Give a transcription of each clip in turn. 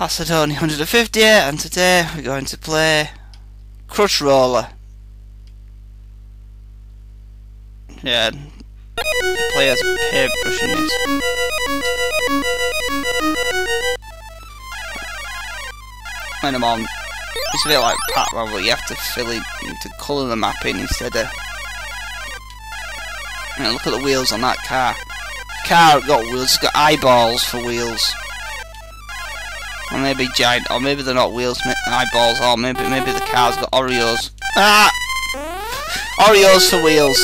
Acidonia 150 and today we're going to play Crush Roller. Yeah, play as paintbrush in this. When I'm on, it's a bit like Pac-Man but you have to fill it, to colour the map in instead of... Look at the wheels on that car. Car got wheels, it's got eyeballs for wheels. Or maybe giant, or maybe they're not wheels, eyeballs, or maybe maybe the car's got Oreos. Ah! Oreos for wheels.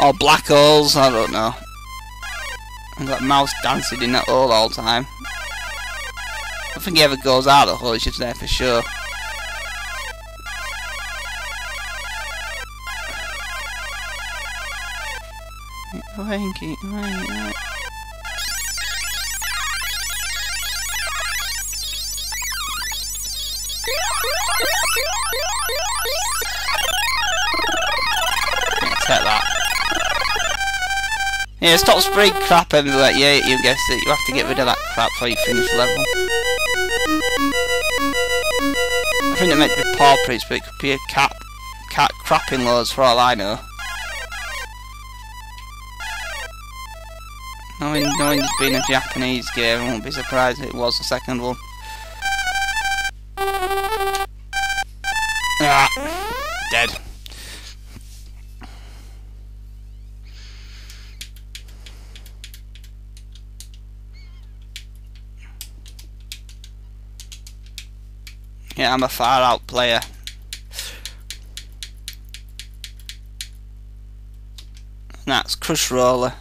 Or black holes, I don't know. And that mouse dancing in that hole all the time. I think he ever goes out of the hole, he's just there for sure. Wanky, wanky. Take that. Yeah, stop spraying crap everywhere. Yeah, you guessed it. You have to get rid of that crap before you finish the level. I think it meant to be paw prints, but it could be a cat, cat crapping loads for all I know. Knowing, knowing it's been a Japanese game, I won't be surprised if it was the second one. Ah, dead. Yeah, I'm a far out player. that's Crush Roller.